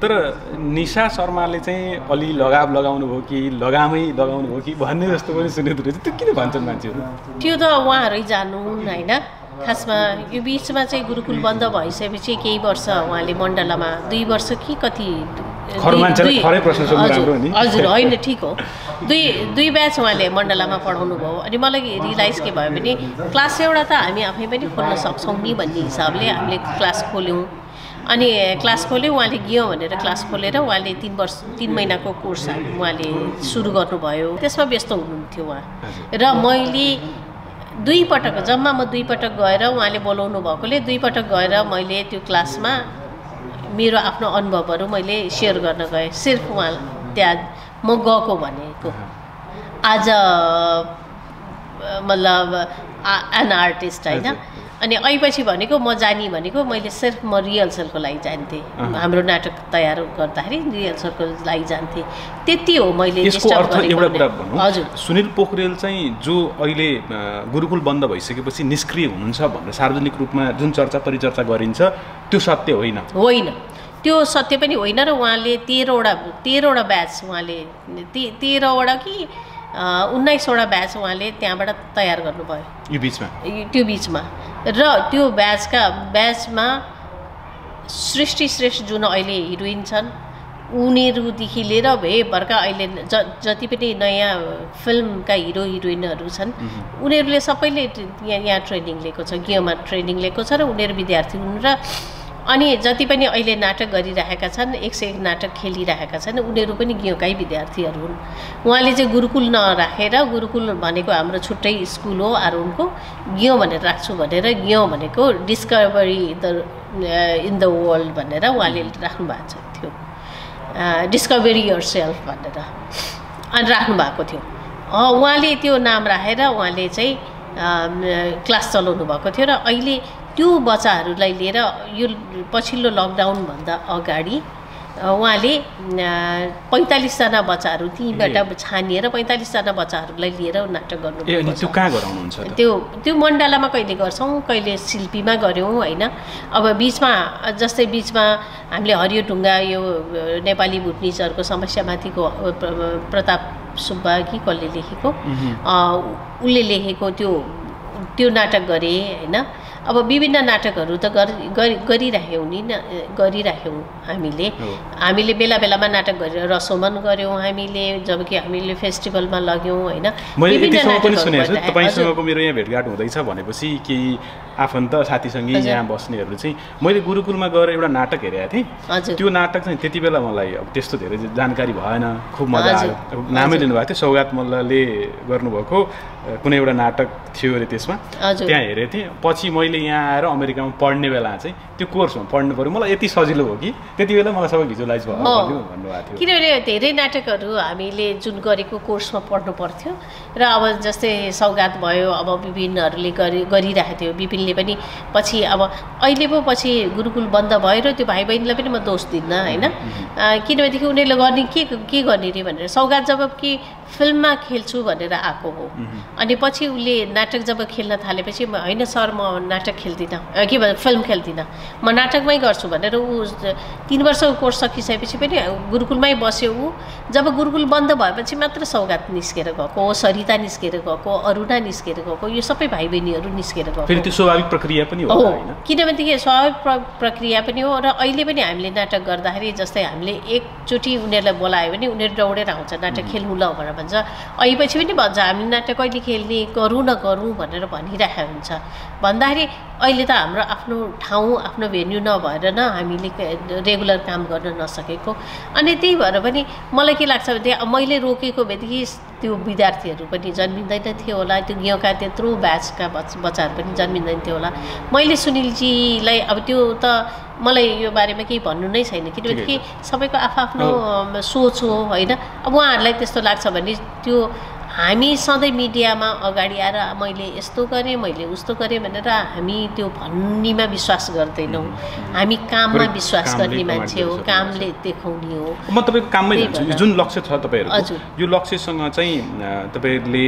तर निशा शर्माले चाहिँ अलि लगाव लगाउनु भयो कि लगामै लगाउनु भयो कि भन्ने जस्तो पनि सुनिँदो रहेछ। त्यो किन भन्छन् मान्छेहरू? त्यो त उहाँहरू जानु होइन। खासमा यो बिचमा चाहिँ गुरुकुल बन्द भइसकेपछि केही वर्ष उहाँले मण्डलामा दुई वर्ष कि कति हजुर, होइन ठिक हो। दुई दुई ब्याच उहाँले मण्डलामा पढाउनु भयो अनि मलाई रियलाइज के भयो भने क्लास एउटा त हामी आफै पनि खोल्न सक्छौँ नि भन्ने हिसाबले हामीले क्लास खोल्यौँ। अनि क्लास खोल्यो उहाँले गियो भनेर क्लास खोलेर उहाँले तिन वर्ष तिन महिनाको कोर्स उहाँले सुरु गर्नुभयो। त्यसमा व्यस्त हुनुहुन्थ्यो उहाँ। र मैले दुई पटक जम्मा म दुई पटक गएर उहाँले बोलाउनु भएकोले दुई पटक गएर मैले त्यो क्लासमा मेरो आफ्नो अनुभवहरू मैले सेयर गर्न गएँ। सिर्फ उहाँ त्यहाँ म गएको भनेको। आज मतलब एन आर्टिस्ट होइन। अनि ऐपछि भनेको म जाने भनेको मैले सिर्फ म रिहर्सलको लागि जान्थेँ। हाम्रो नाटक तयार गर्दाखेरि रिहर्सलको लागि जान्थेँ। त्यति हो मैले हजुर। सुनिल पोखरेल चाहिँ जो अहिले गुरुकुल बन्द भइसकेपछि निष्क्रिय हुनुहुन्छ भनेर सार्वजनिक रूपमा जुन चर्चा परिचर्चा गरिन्छ त्यो सत्य होइन। होइन। त्यो सत्य पनि होइन र उहाँले तेह्रवटा तेह्रवटा ब्याच उहाँले ते तेह्रवटा कि उन्नाइसवटा ब्याच उहाँले त्यहाँबाट तयार गर्नुभयो। यो बिचमा? त्यो बिचमा। र त्यो ब्याचका ब्याचमा सृष्टि श्रेष्ठ जुन अहिले हिरोइन छन् उनीहरूदेखि लिएर भेभरका अहिले ज जति पनि नयाँ फिल्मका हिरो हिरोइनहरू छन् उनीहरूले सबैले यहाँ यहाँ ट्रेनिङ लिएको छ गियोमा ट्रेनिङ लिएको छ र उनीहरू विद्यार्थी हुन् र अनि जति पनि अहिले नाटक गरिरहेका छन् एक सय एक नाटक खेलिरहेका छन् उनीहरू पनि गियोकै विद्यार्थीहरू हुन्। उहाँले चाहिँ गुरुकुल नराखेर गुरुकुल भनेको हाम्रो छुट्टै स्कुल हो आरोनको गियो भनेर राख्छु भनेर गियो भनेको discovery the in the world भनेर उहाँले राख्नु भएको छ थियो। डिस्कभरी यर सेल्फ भनेर अनि राख्नु भएको थियो। उहाँले त्यो नाम राखेर उहाँले चाहिँ अम, क्लास चलाउनु भएको थियो र अहिले त्यो बच्चाहरूलाई लिएर यो पछिल्लो लकडाउनभन्दा अगाडि उहाँले पैँतालिसजना बच्चाहरू त्यहीँबाट छानिएर पैँतालिसजना बच्चाहरूलाई लिएर नाटक गर्नु त्यो त्यो मण्डलामा कहिले गर्छौँ? कहिले शिल्पीमा गऱ्यौँ होइन। अब बिचमा जस्तै बिचमा हामीले हरियो ढुङ्गा यो नेपाली भुटनिजहरूको समस्यामाथिको प्रताप सुब्बा कि कसले लेखेको उसले लेखेको त्यो त्यो नाटक गरेँ होइन। अब विभिन्न नाटकहरू त गरि- गरि- गरिराख्यौँ नि गरिराख्यौँ हामीले। हामीले बेला बेलामा नाटक गरेर रसोमन गऱ्यौँ हामीले जबकि हामीले फेस्टिभलमा लग्यौँ होइन। तपाईँसँगको मेरो यहाँ भेटघाट हुँदैछ भनेपछि केही आफन्त साथीसँगै। यहाँ बस्नेहरू चाहिँ मैले गुरुकुलमा गएर एउटा नाटक हेरेको थिएँ। त्यो नाटक चाहिँ त्यति बेला मलाई अब त्यस्तो धेरै जानकारी भएन खुब मजा। आयो। नामै लिनुभएको थियो सौगात मल्लले गर्नुभएको कुनै एउटा नाटक थियो अरे त्यसमा। त्यहाँ हेरेको थिएँ। पछि मैले यहाँ आएर अमेरिकामा पढ्ने बेला चाहिँ त्यो कोर्समा पढ्नु पऱ्यो। मलाई यति सजिलो हो कि? त्यति बेला मलाई सबै भिजुलाइज भयो भन्नुभएको थियो। किनभने धेरै नाटकहरू हामीले जुन गरेको कोर्समा पढ्नु पर्थ्यो र अब जस्तै सौगात भयो अब विभिन्नहरूले गरि गरिरहेको थियो विपिनले पनि पछि अब अहिले पो पछि गुरुकुल बन्द भयो र त्यो भाइ बहिनीलाई पनि म दोष दिन्न होइन? किनभनेदेखि उनीहरूले गर्ने के के गर्ने रे भनेर सौगात जब कि फिल्ममा खेल्छु भनेर आएको हो। अनि पछि उसले नाटक जब खेल्न थालेपछि होइन सर म नाटक खेल्दिनँ के भन्छ फिल्म खेल्दिनँ। म नाटकमै गर्छु भनेर ऊ तिन वर्षको कोर्स सकिसकेपछि पनि गुरुकुलमै बस्यो ऊ। जब गुरुकुल बन्द भएपछि मात्र सौगात निस्केर गएको सरिता निस्केर गएको अरुणा निस्केर गएको यो सबै भाइ बहिनीहरू निस्केर गएको। फेरि त्यो स्वाभाविक प्रक्रिया पनि हो किनभनेदेखि स्वाभाविक प्र- प्रक्रिया पनि हो र अहिले पनि हामीले नाटक गर्दाखेरि जस्तै हामीले एकचोटि उनीहरूलाई बोलायो भने उनीहरू दौडेर आउँछ नाटक खेल्नु ल भनेर भन्छ अहिपछि पनि भन्छ हामी नाटक कहिले खेल्ने गरौँ न गरौँ भनेर भनिरहेको हुन्छ। भन्दाखेरि अहिले त हाम्रो आफ्नो ठाउँ आफ्नो भेन्यू नभएर न हामीले रेगुलर काम गर्न नसकेको। अनि त्यही भएर पनि मलाई के लाग्छ भने मैले रोकेको भएदेखि त्यो विद्यार्थीहरू पनि जन्मिँदैन थियो होला त्यो यहाँका त्यत्रो ब्याचका बच बच्चाहरू पनि जन्मिँदैन थियो होला। मैले सुनिलजीलाई अब त्यो त मलाई यो बारेमा केही भन्नु नै छैन किनभनेदेखि सबैको आफआफ्नो सोच हो होइन। अब उहाँहरूलाई त्यस्तो लाग्छ भने त्यो हामी सधैँ मिडियामा अगाडि आएर मैले यस्तो गरेँ मैले उस्तो गरेँ भनेर हामी त्यो भन्नेमा विश्वास गर्दैनौँ हामी काममा विश्वास गर्ने मान्छे हो। कामले देखाउने हो म तपाईँको काममै। जुन लक्ष्य छ तपाईँहरूको हजुर। यो लक्ष्यसँग चाहिँ तपाईँहरूले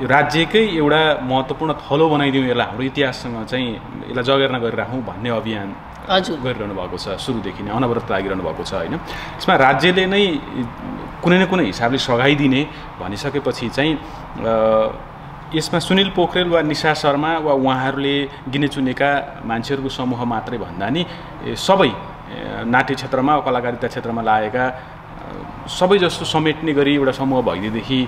यो राज्यकै एउटा महत्त्वपूर्ण थलो बनाइदिउँ यसलाई हाम्रो इतिहाससँग चाहिँ यसलाई जगेर्ना गरिराखौँ भन्ने अभियान हजुर गरिरहनु भएको छ सुरुदेखि नै अनवरत लागिरहनु भएको छ होइन यसमा राज्यले नै कुनै न कुनै हिसाबले सघाइदिने भनिसकेपछि चाहिँ यसमा सुनिल पोखरेल वा निशा शर्मा वा उहाँहरूले गिने चुनेका मान्छेहरूको समूह मात्रै भन्दा नि सबै नाट्य क्षेत्रमा कलाकारिता क्षेत्रमा लागेका सबै जस्तो समेट्ने गरी एउटा समूह भइदिएदेखि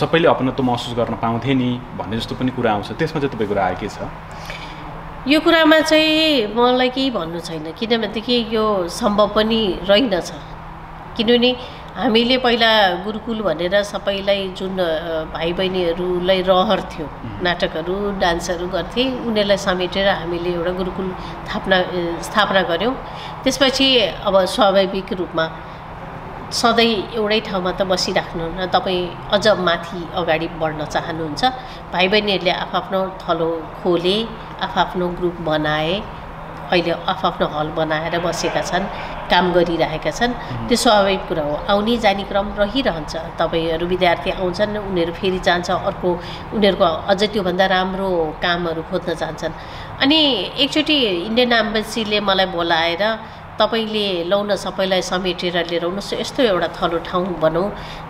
सबैले अपनत्व महसुस गर्न पाउँथे नि भन्ने जस्तो पनि कुरा आउँछ। त्यसमा चाहिँ तपाईँको राय के छ? यो कुरामा चाहिँ मलाई केही भन्नु छैन किनभनेदेखि यो सम्भव पनि रहेनछ। किनभने हामीले पहिला गुरुकुल भनेर सबैलाई जुन भाइ बहिनीहरूलाई रहर थियो नाटकहरू डान्सहरू गर्थे उनीहरूलाई समेटेर हामीले एउटा गुरुकुल थापना स्थापना गऱ्यौँ। त्यसपछि अब स्वाभाविक रूपमा सधैँ एउटै ठाउँमा त बसिराख्नु न तपाईँ अझ माथि अगाडि बढ्न चाहनुहुन्छ। भाइ बहिनीहरूले आफआफ्नो थलो खोले आफआफ्नो ग्रुप बनाए अहिले आफआफ्नो हल बनाएर बसेका छन्। काम गरिरहेका छन्। त्यो स्वाभाविक कुरा हो। आउने जाने क्रम रहिरहन्छ। तपाईँहरू विद्यार्थी आउँछन् उनीहरू फेरि जान्छ अर्को उनीहरूको अझ त्योभन्दा राम्रो कामहरू खोज्न जान्छन्। अनि एकचोटि इन्डियन एम्बेसीले मलाई बोलाएर तपाईँले लौ न सबैलाई समेटेर लिएर आउनुहोस्। यस्तो एउटा थलो ठाउँ बनाऊ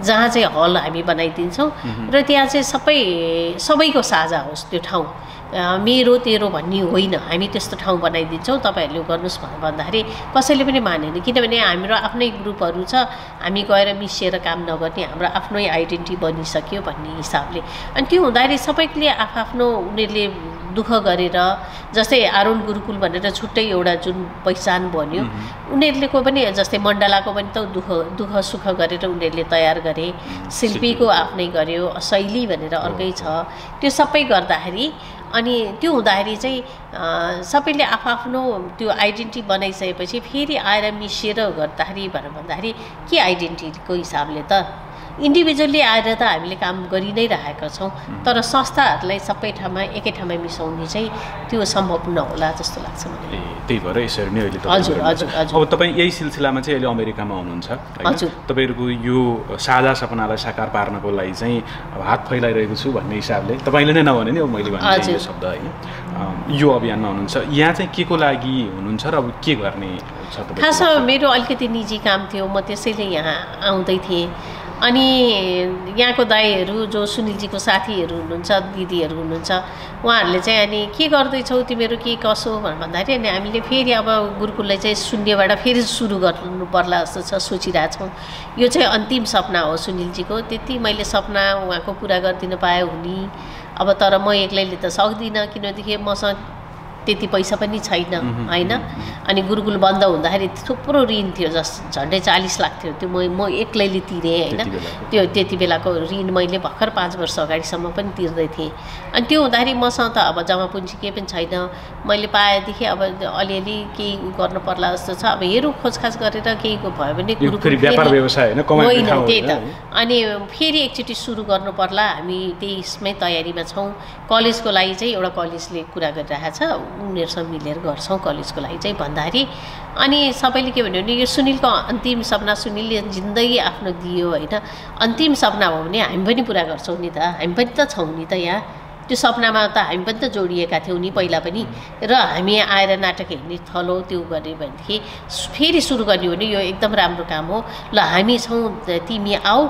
जहाँ चाहिँ हल हामी बनाइदिन्छौँ। र त्यहाँ चाहिँ सबै सबैको साझा होस् त्यो ठाउँ। मेरो तेरो भन्ने होइन। हामी त्यस्तो ठाउँ बनाइदिन्छौँ तपाईँहरूले गर्नुहोस् भनेर भन्दाखेरि कसैले पनि मानेन। किनभने हाम्रो आफ्नै ग्रुपहरू छ हामी गएर मिसिएर काम नगर्ने हाम्रो आफ्नै आइडेन्टिटी बनिसक्यो भन्ने हिसाबले। अनि त्यो हुँदाखेरि सबैले आफआफ्नो उनीहरूले दुःख गरेर जस्तै आरुण गुरुकुल भनेर छुट्टै एउटा जुन पहिचान बन्यो उनीहरूको पनि जस्तै मण्डलाको पनि त दुःख दुःख सुख गरेर उनीहरूले तयार गरे शिल्पीको आफ्नै गर्यो शैली भनेर अर्कै छ। त्यो सबै गर्दाखेरि अनि त्यो हुँदाखेरि चाहिँ सबैले आफआफ्नो त्यो आइडेन्टिटी बनाइसकेपछि फेरि आएर मिसिएर गर्दाखेरि भनेर भन्दाखेरि के आइडेन्टिटीको हिसाबले त? इन्डिभिजुअली आएर त हामीले काम गरि नै रहेका छौँ तर संस्थाहरूलाई सबै ठाउँमा एकै ठाउँमा मिसाउने चाहिँ त्यो सम्भव नहोला जस्तो लाग्छ मलाई त्यही भएर यसरी नै अहिले हजुर, हजुर। अब तपाईँ यही सिलसिलामा चाहिँ अहिले अमेरिकामा हुनुहुन्छ? हजुर। तपाईँहरूको यो साझा सपनालाई साकार पार्नको लागि चाहिँ अब हात फैलाइरहेको छु भन्ने हिसाबले तपाईँले नै नभने नि मैले भने शब्द होइन अम, यो अभियानमा हुनुहुन्छ यहाँ चाहिँ के को लागि हुनुहुन्छ र अब के गर्ने छ खासमा? मेरो अलिकति निजी काम थियो म त्यसैले यहाँ आउँदै थिएँ अनि यहाँको दाईहरू जो सुनिलजीको साथीहरू हुनुहुन्छ दिदीहरू हुनुहुन्छ उहाँहरूले चाहिँ अनि के गर्दैछौ तिमीहरू के कसो भनेर भन्दाखेरि अनि हामीले फेरि अब गुरुकुललाई चाहिँ शून्यबाट फेरि सुरु गर्नु पर्ला जस्तो छ सोचिरहेछौँ। यो चाहिँ अन्तिम सपना हो सुनिलजीको। त्यति मैले सपना उहाँको पुरा गरिदिन पाएँ हुने। अब तर म एक्लैले त सक्दिनँ किनभनेदेखि मसँग त्यति पैसा पनि छैन होइन? अनि गुरुकुल बन्द हुँदाखेरि थुप्रो ऋण थियो जस झन्डै चालिस लाख थियो। त्यो म म एक्लैले तिरेँ होइन। त्यो त्यति बेलाको ऋण मैले भर्खर पाँच वर्ष अगाडिसम्म पनि तिर्दै थिएँ। अनि त्यो हुँदाखेरि मसँग त अब जम्मा पुँजी केही पनि छैन। मैले पाएदेखि अब अलिअलि केही गर्नु पर्ला जस्तो छ। अब हेरौँ खोजखाज गरेर केही भयो भने गुरुकुल होइन? त्यही त? अनि फेरि एकचोटि सुरु गर्नु पर्ला। हामी त्यसमै तयारीमा छौँ। कलेजको लागि चाहिँ एउटा कलेजले कुरा गरिरहेको छ। उनीहरूसँग मिलेर गर्छौँ कलेजको लागि चाहिँ भन्दाखेरि। अनि सबैले के भन्यो भने यो सुनिलको अन्तिम सपना सुनिलले जिन्दगी आफ्नो दियो होइन। अन्तिम सपना हो भने हामी पनि पुरा गर्छौँ नि त। हामी पनि त छौँ नि त यहाँ। त्यो सपनामा त हामी पनि त जोडिएका थियौँ नि पहिला पनि। र हामी आएर नाटक हेर्ने थलो त्यो गर्ने भनेदेखि फेरि सुरु गर्ने हो भने यो एकदम राम्रो काम हो। ल हामी छौँ तिमी आऊ।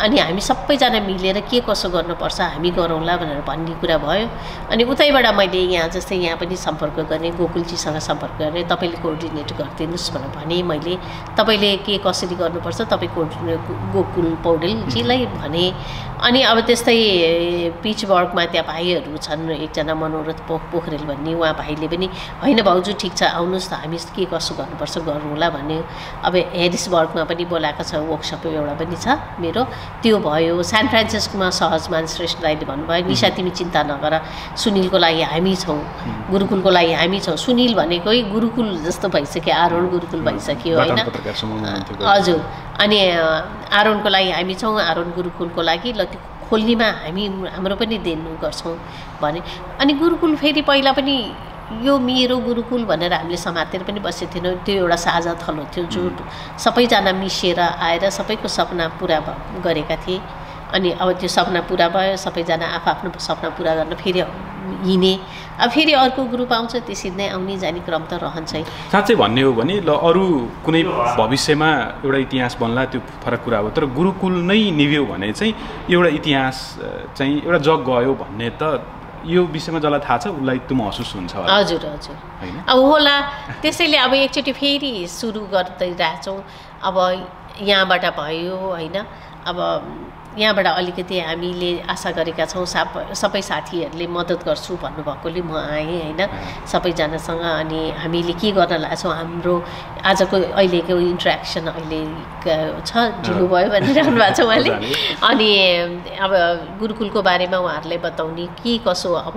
अनि हामी सबैजना मिलेर के कसो गर्नुपर्छ हामी गरौँला भनेर भन्ने कुरा भयो। अनि उतैबाट मैले यहाँ जस्तै यहाँ पनि सम्पर्क गरेँ गोकुलजीसँग सम्पर्क गरेँ तपाईँले कोअर्डिनेट गरिदिनुहोस् भनेर भने मैले। तपाईँले के कसरी गर्नुपर्छ तपाईँ कोअर्डिनेट गोकुल पौडेलजीलाई भने। अनि अब त्यस्तै पिच वर्कमा त्यहाँ भाइहरू छन् एकजना मनोरथ पोख पोखरेल भन्ने उहाँ भाइले पनि होइन भाउजू ठिक छ आउनुहोस् त हामी के कसो गर्नुपर्छ गरौँला भन्ने अब हेरिस वर्कमा पनि बोलाएको छ वर्कसप एउटा पनि छ मेरो। त्यो भयो सान फ्रान्सिस्कोमा सहजमान श्रेष्ठ दाईले भन्नुभयो निशा तिमी चिन्ता नगर सुनिलको लागि हामी छौँ गुरुकुलको लागि हामी छौँ। सुनिल भनेकै गुरुकुल जस्तो भइसक्यो आरोहण गुरुकुल भइसक्यो होइन। हजुर। अनि आरोहणको लागि हामी छौँ आरोहण गुरुकुलको लागि ल त्यो खोल्नेमा हामी हाम्रो पनि देन गर्छौँ भने। अनि गुरुकुल फेरि पहिला पनि यो मेरो गुरुकुल भनेर हामीले समातेर पनि बसेको थिएनौँ। त्यो एउटा साझा थलो थियो जो सबैजना मिसिएर आएर सबैको सपना पुरा गरेका थिए। अनि अब त्यो सपना पुरा भयो सबैजना आफआफ्नो सपना पुरा गर्न फेरि हिँडे। अब फेरि अर्को ग्रुप आउँछ त्यसरी नै आउने जाने क्रम त रहन्छै। साँच्चै भन्ने हो भने ल अरू कुनै भविष्यमा एउटा इतिहास बन्ला त्यो फरक कुरा हो। तर गुरुकुल नै निभ्यो भने चाहिँ एउटा इतिहास चाहिँ एउटा जग गयो भन्ने त यो विषयमा जसलाई थाहा छ उसलाई त्यो महसुस हुन्छ हजुर हजुर। अब होला त्यसैले अब एकचोटि फेरि सुरु गर्दै रहेछौँ। अब यहाँबाट भयो होइन? अब यहाँबाट अलिकति हामीले आशा गरेका छौँ साप सबै साथीहरूले मद्दत गर्छु भन्नुभएकोले म आएँ होइन। सबैजनासँग अनि हामीले के गर्न लाग्छौँ हाम्रो आजको अहिलेको इन्ट्रेक्सन अहिले छ ढिलो भयो भनिरहनु भएको छ उहाँले। अनि अब गुरुकुलको बारेमा उहाँहरूलाई बताउने के कसो अब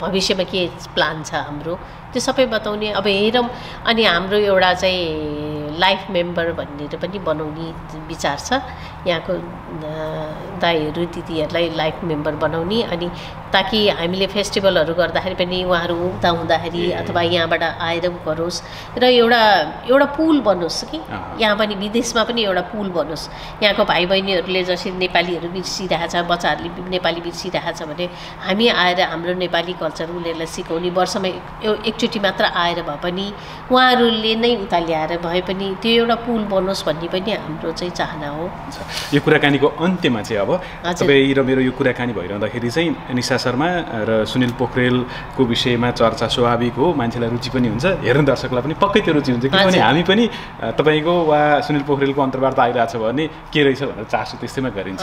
भविष्यमा के प्लान छ हाम्रो त्यो सबै बताउने। अब हेरौँ। अनि हाम्रो एउटा चाहिँ लाइफ मेम्बर भनेर पनि बनाउने विचार छ। यहाँको दाईहरू दिदीहरूलाई लाइफ मेम्बर बनाउने अनि ताकि हामीले फेस्टिभलहरू गर्दाखेरि पनि उहाँहरू उता हुँदाखेरि अथवा यहाँबाट आएर गरोस् र एउटा एउटा पुल बनोस् कि। यहाँ पनि विदेशमा पनि एउटा पुल बनोस्। यहाँको भाइ बहिनीहरूले जसरी नेपालीहरू बिर्सिरहेछ बच्चाहरूले नेपाली बिर्सिरहेछ भने हामी आएर हाम्रो नेपाली कल्चर उनीहरूलाई सिकाउने वर्षमा एकचोटि मात्र आएर भए पनि उहाँहरूले नै उता ल्याएर भए पनि त्यो एउटा पुल बनोस् भन्ने पनि हाम्रो चाहिँ चाहना हो छ। यो कुराकानीको अन्त्यमा चाहिँ अब। तपाईँ र मेरो यो कुराकानी भइरहँदाखेरि चाहिँ निशा शर्मा र सुनिल पोखरेलको विषयमा चर्चा स्वाभाविक हो मान्छेलाई रुचि पनि हुन्छ हेर्ने दर्शकलाई पनि पक्कै त्यो रुचि हुन्छ किनभने। हामी पनि तपाईँको वा सुनिल पोखरेलको अन्तर्वार्ता आइरहेछ भने के रहेछ भनेर चासो त्यस्तैमा गरिन्छ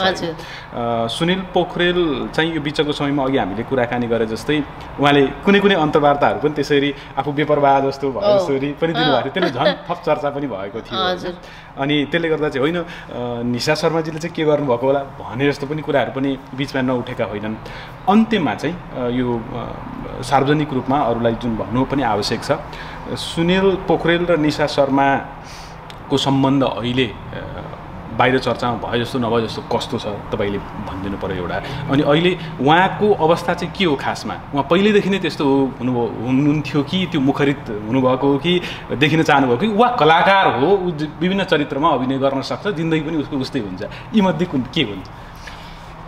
सुनिल पोखरेल चाहिँ यो बिचको समयमा अघि हामीले कुराकानी गरे जस्तै उहाँले कुनै कुनै अन्तर्वार्ताहरू पनि त्यसरी आफू बेपरवाह जस्तो भयो। जसरी पनि दिनुभएको थियो त्यसले झन् थप चर्चा पनि भएको थियो। अनि त्यसले गर्दा चाहिँ होइन निशा शर्माजीले चाहिँ के गर्नुभएको होला भने जस्तो पनि कुराहरू पनि बिचमा नउठेका होइनन् अन्त्यमा चाहिँ यो सार्वजनिक रूपमा अरूलाई जुन भन्नु पनि आवश्यक छ सुनिल पोखरेल र निशा शर्माको सम्बन्ध अहिले बाहिर चर्चामा भयो जस्तो नभए जस्तो कस्तो छ तपाईँले भनिदिनु पऱ्यो एउटा। अनि अहिले उहाँको अवस्था चाहिँ के हो खासमा? उहाँ पहिल्यैदेखि नै त्यस्तो हुनुभयो हुनुहुन्थ्यो कि त्यो मुखरित हुनुभएको हो कि देखिन चाहनुभएको कि? वा कलाकार हो ऊ विभिन्न चरित्रमा अभिनय गर्न सक्छ जिन्दगी पनि उसको उस्तै हुन्छ। यीमध्ये कुन के हुन्छ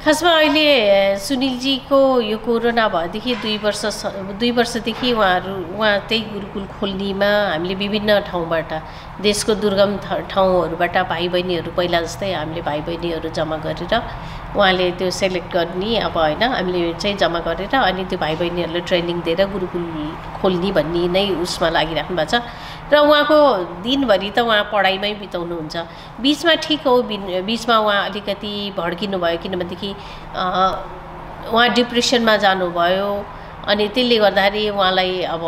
खासमा अहिले सुनिलजीको यो कोरोना भएदेखि दुई वर्ष दुई वर्षदेखि उहाँहरू उहाँ त्यही गुरुकुल खोल्नेमा हामीले विभिन्न ठाउँबाट देशको दुर्गम ठाउँहरूबाट भाइ बहिनीहरू पहिला जस्तै हामीले भाइ बहिनीहरू जम्मा गरेर उहाँले त्यो सेलेक्ट गर्ने अब होइन हामीले चाहिँ जम्मा गरेर अनि त्यो भाइ बहिनीहरूलाई ट्रेनिङ दिएर गुरुकुल खोल्ने भन्ने नै उसमा लागिराख्नु भएको छ। र उहाँको दिनभरि त उहाँ पढाइमै बिताउनुहुन्छ। बिचमा ठिक हो बिचमा उहाँ अलिकति भड्किनु भयो किनभनेदेखि उहाँ डिप्रेसनमा जानुभयो अनि त्यसले गर्दाखेरि उहाँलाई अब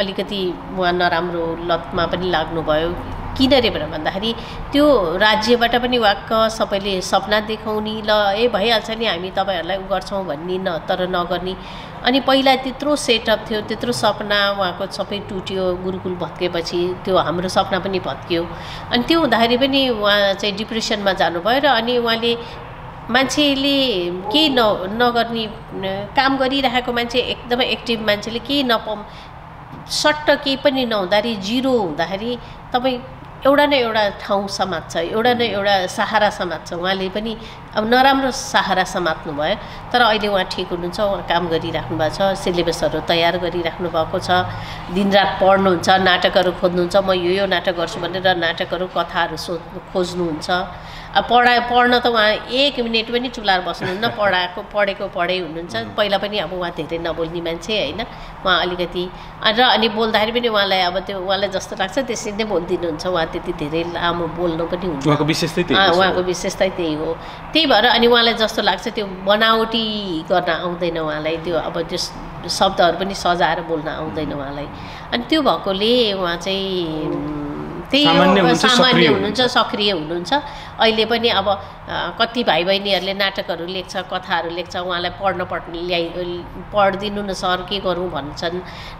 अलिकति उहाँ नराम्रो लतमा पनि लाग्नुभयो। किन रे भनेर भन्दाखेरि त्यो राज्यबाट पनि वाक्क सबैले सपना देखाउने ल ए भइहाल्छ नि हामी तपाईँहरूलाई उ गर्छौँ भन्ने न तर नगर्ने। अनि पहिला त्यत्रो सेटअप थियो त्यत्रो सपना उहाँको सबै टुट्यो गुरुकुल भत्केपछि त्यो हाम्रो सपना पनि भत्कियो। अनि त्यो हुँदाखेरि पनि उहाँ चाहिँ डिप्रेसनमा जानुभयो र अनि उहाँले मान्छेले केही न नगर्ने काम गरिरहेको मान्छे एकदमै एक्टिभ मान्छेले केही नपाउ सट्ट केही पनि नहुँदाखेरि जिरो हुँदाखेरि तपाईँ एउटा न एउटा ठाउँ समात्छ एउटा न एउटा सहारा समात्छ। उहाँले पनि अब नराम्रो सहारा समात्नु भयो तर अहिले उहाँ ठिक हुनुहुन्छ उहाँ काम गरिराख्नु भएको छ सिलेबसहरू तयार गरिराख्नु भएको छ। दिनरात पढ्नुहुन्छ नाटकहरू खोज्नुहुन्छ। म यो यो नाटक गर्छु भनेर नाटकहरू कथाहरू सोध्नु खोज्नुहुन्छ। अब पढा पढ्न त उहाँ एक मिनट पनि चुलाएर बस्नुहुन्न पढाएको पढेको पढै हुनुहुन्छ। पहिला पनि अब उहाँ धेरै नबोल्ने मान्छे होइन। उहाँ अलिकति र अनि बोल्दाखेरि पनि उहाँलाई अब त्यो उहाँलाई जस्तो लाग्छ त्यसरी नै बोलिदिनुहुन्छ। उहाँ त्यति धेरै लामो बोल्नु पनि हुन्छ उहाँको विशेषतै त्यही हो। त्यही हो। त्यही भएर अनि उहाँलाई जस्तो लाग्छ त्यो बनावटी गर्न आउँदैन उहाँलाई। त्यो अब त्यो शब्दहरू पनि सजाएर बोल्न आउँदैन उहाँलाई। अनि त्यो भएकोले उहाँ चाहिँ त्यही सामान्य हो हुनुहुन्छ, सामान्य सक्रिय हुनुहुन्छ सक्रिय हुनुहुन्छ। अहिले पनि अब कति भाइ बहिनीहरूले नाटकहरू लेख्छ कथाहरू लेख्छ उहाँलाई पढ्न पढ्ने ल्याइ पढिदिनु न सर के गरौँ भन्छन्।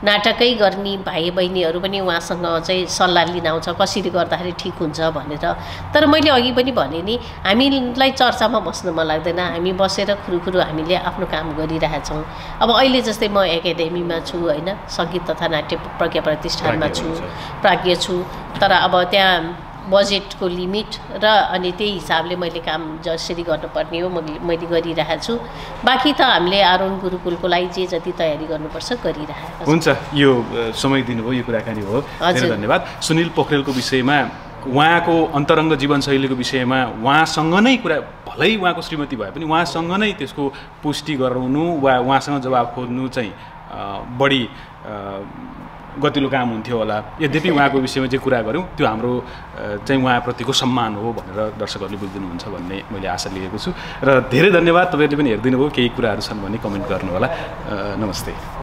नाटकै गर्ने भाइ बहिनीहरू पनि उहाँसँग चाहिँ सल्लाह लिन आउँछ कसरी गर्दाखेरि ठिक हुन्छ भनेर। तर मैले अघि पनि भने नि हामीलाई चर्चामा बस्नु मन लाग्दैन। हामी बसेर खुरुखुरु हामीले आफ्नो काम गरिरहेछौँ। अब अहिले जस्तै म एकाडेमीमा छु होइन? सङ्गीत तथा नाट्य प्रज्ञा प्रतिष्ठानमा छु। प्राज्ञ छु। तर अब त्यहाँ बजेटको लिमिट र अनि त्यही हिसाबले मैले काम जसरी गर्नुपर्ने हो मैले मैले गरिरहेको छु। बाँकी त हामीले आरोहण गुरुकुलको लागि जे जति तयारी गर्नुपर्छ गरिरहेको छ। हुन्छ यो समय दिनुभयो यो कुराकानी हो। हजुर। धन्यवाद। सुनिल पोखरेलको विषयमा उहाँको अन्तरङ्ग जीवनशैलीको विषयमा उहाँसँग नै कुरा भलै उहाँको श्रीमती भए पनि उहाँसँग नै त्यसको पुष्टि गराउनु वा उहाँसँग जवाब खोज्नु चाहिँ बढी गतिलो काम हुन्थ्यो होला। यद्यपि उहाँको विषयमा जे कुरा गऱ्यौँ त्यो हाम्रो चाहिँ उहाँप्रतिको सम्मान हो भनेर दर्शकहरूले बुझिदिनुहुन्छ भन्ने मैले आशा लिएको छु। र धेरै धन्यवाद तपाईँहरूले पनि हेरिदिनु भयो केही कुराहरू छन् भने कमेन्ट गर्नु होला अ, नमस्ते।